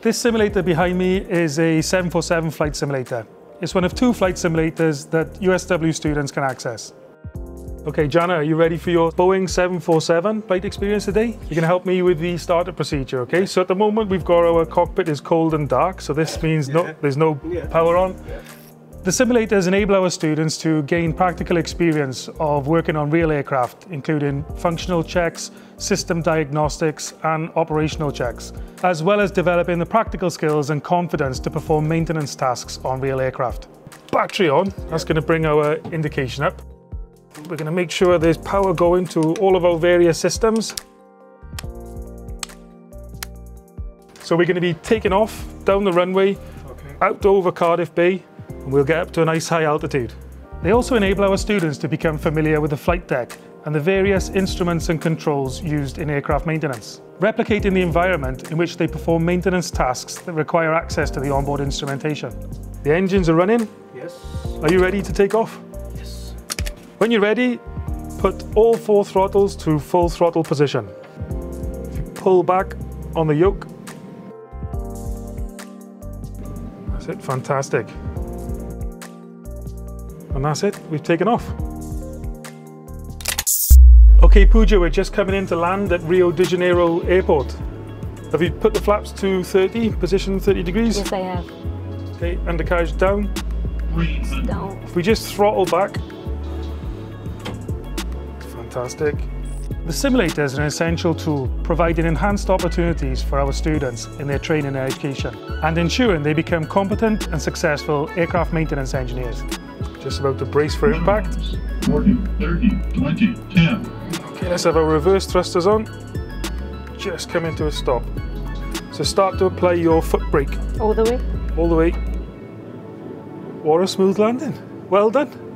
This simulator behind me is a 747 flight simulator. It's one of two flight simulators that USW students can access. Okay, Jana, are you ready for your Boeing 747 flight experience today? You're going to help me with the startup procedure, okay? So at the moment, we've got our cockpit is cold and dark, so this means no, there's no power on. The simulators enable our students to gain practical experience of working on real aircraft, including functional checks, system diagnostics, and operational checks, as well as developing the practical skills and confidence to perform maintenance tasks on real aircraft. Battery on, that's going to bring our indication up. We're going to make sure there's power going to all of our various systems. So we're going to be taking off down the runway, okay. out over Cardiff Bay, and we'll get up to a nice high altitude. They also enable our students to become familiar with the flight deck and the various instruments and controls used in aircraft maintenance, replicating the environment in which they perform maintenance tasks that require access to the onboard instrumentation. The engines are running. Yes. Are you ready to take off? Yes. When you're ready, put all four throttles to full throttle position. Pull back on the yoke, that's it, fantastic. And that's it, we've taken off. Okay, Pooja, we're just coming in to land at Rio de Janeiro Airport. Have you put the flaps to 30, position 30 degrees? Yes, I have. Okay, undercarriage down. Down. If we just throttle back. Fantastic. The simulator is an essential tool, providing enhanced opportunities for our students in their training and education, and ensuring they become competent and successful aircraft maintenance engineers. Just about to brace for impact. 40, 30, 20, 10. Okay, let's have our reverse thrusters on. Just coming to a stop. So start to apply your foot brake. All the way? All the way. What a smooth landing. Well done.